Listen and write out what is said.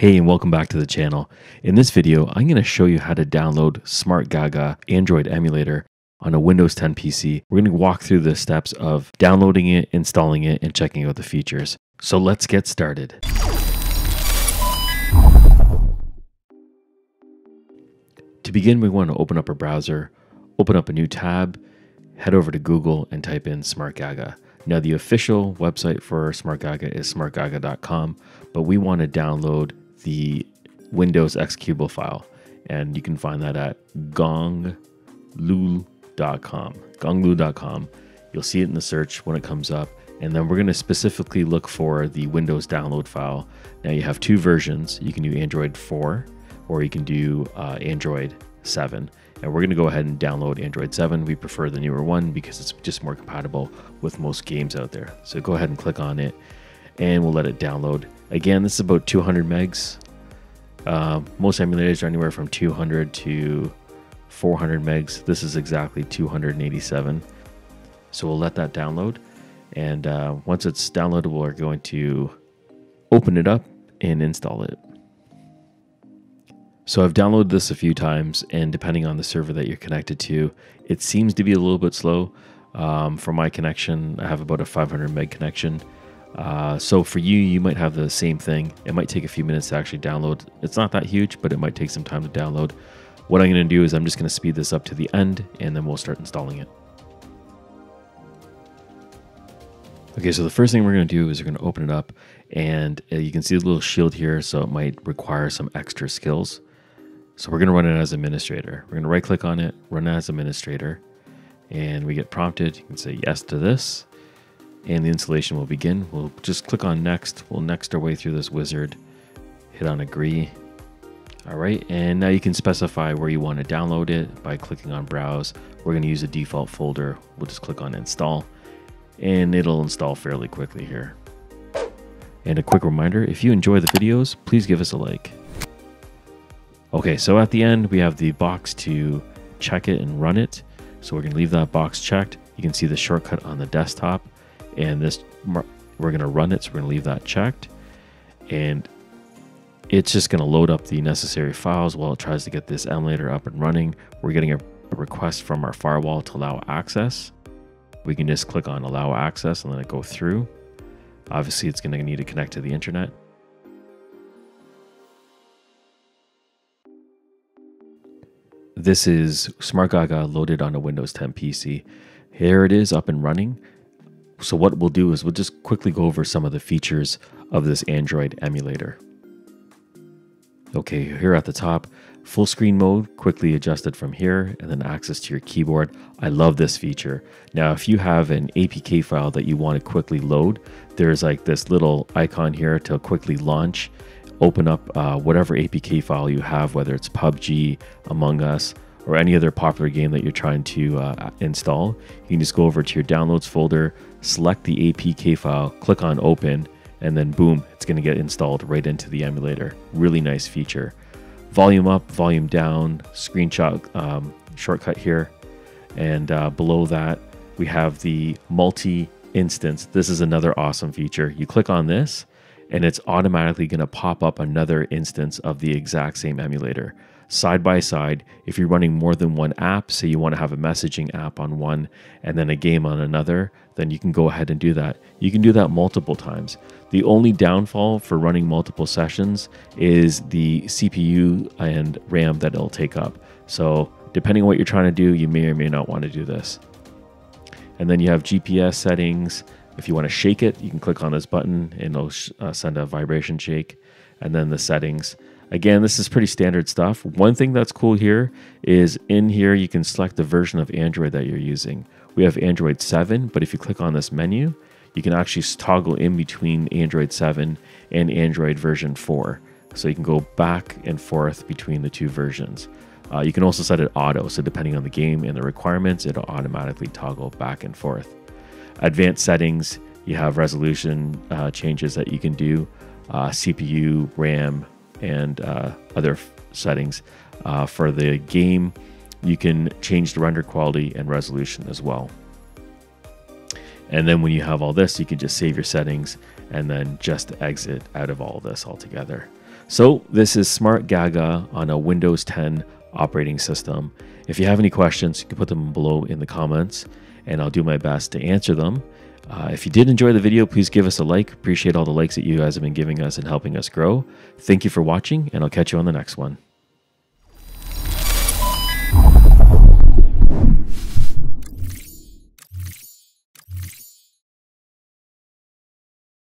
Hey and welcome back to the channel. In this video, I'm going to show you how to download SmartGaga Android emulator on a Windows 10 PC. We're going to walk through the steps of downloading it, installing it, and checking out the features. So let's get started. To begin, we want to open up a browser, open up a new tab, head over to Google and type in SmartGaga. Now, the official website for SmartGaga is smartgaga.com, but we want to download the Windows executable file, and you can find that at goongloo.com. Goongloo.com. You'll see it in the search when it comes up, and then we're going to specifically look for the Windows download file. Now, you have two versions. You can do Android 4 or you can do uh, Android 7. And we're going to go ahead and download Android 7. We prefer the newer one because it's just more compatible with most games out there. So go ahead and click on it and we'll let it download. Again, this is about 200 megs. Uh, most emulators are anywhere from 200 to 400 megs. This is exactly 287. So we'll let that download. And uh, once it's downloaded, we're going to open it up and install it. So I've downloaded this a few times, and depending on the server that you're connected to, it seems to be a little bit slow. Um, for my connection, I have about a 500 meg connection. Uh, so for you, you might have the same thing. It might take a few minutes to actually download. It's not that huge, but it might take some time to download. What I'm going to do is I'm just going to speed this up to the end, and then we'll start installing it. Okay, so the first thing we're going to do is we're going to open it up, and uh, you can see the little shield here, so it might require some extra skills. So we're going to run it as administrator. We're going to right click on it, run as administrator, and we get prompted. You can say yes to this, and the installation will begin. We'll just click on next. We'll next our way through this wizard, hit on agree. All right, and now you can specify where you want to download it by clicking on browse. We're going to use a default folder. We'll just click on install, and it'll install fairly quickly here. And a quick reminder, if you enjoy the videos, please give us a like. Okay, so at the end, we have the box to check it and run it. So we're going to leave that box checked. You can see the shortcut on the desktop. And this, we're going to run it, so we're going to leave that checked. And it's just going to load up the necessary files while it tries to get this emulator up and running. We're getting a, request from our firewall to allow access. We can just click on allow access and let it go through. Obviously, it's going to need to connect to the internet. This is SmartGaga loaded on a Windows 10 PC. Here it is up and running. So what we'll do is we'll just quickly go over some of the features of this Android emulator. Okay, here at the top, full screen mode, quickly adjusted from here, and then access to your keyboard. I love this feature. Now, if you have an APK file that you want to quickly load, there's like this little icon here to quickly launch open up uh, whatever APK file you have, whether it's PUBG, Among Us, or any other popular game that you're trying to uh, install. You can just go over to your downloads folder, select the APK file, click on open, and then boom, it's going to get installed right into the emulator. Really nice feature. Volume up, volume down, screenshot um, shortcut here. And uh, below that, we have the multi instance. This is another awesome feature. You click on this, and it's automatically going to pop up another instance of the exact same emulator. Side by side, if you're running more than one app, say you want to have a messaging app on one and then a game on another, then you can go ahead and do that. You can do that multiple times. The only downfall for running multiple sessions is the CPU and RAM that it'll take up. So, depending on what you're trying to do, you may or may not want to do this. And then you have GPS settings, if you want to shake it, you can click on this button and it'll uh, send a vibration shake. And then the settings. Again, this is pretty standard stuff. One thing that's cool here is in here you can select the version of Android that you're using. We have Android 7, but if you click on this menu, you can actually toggle in between Android 7 and Android version 4. So you can go back and forth between the two versions. Uh, you can also set it auto, so depending on the game and the requirements, it'll automatically toggle back and forth advanced settings, you have resolution uh, changes that you can do, uh, CPU, RAM, and uh, other settings. Uh, for the game, you can change the render quality and resolution as well. And then when you have all this, you can just save your settings and then just exit out of all of this altogether. So this is Smart Gaga on a Windows 10 operating system. If you have any questions, you can put them below in the comments and I'll do my best to answer them. Uh, if you did enjoy the video, please give us a like. Appreciate all the likes that you guys have been giving us and helping us grow. Thank you for watching, and I'll catch you on the next one.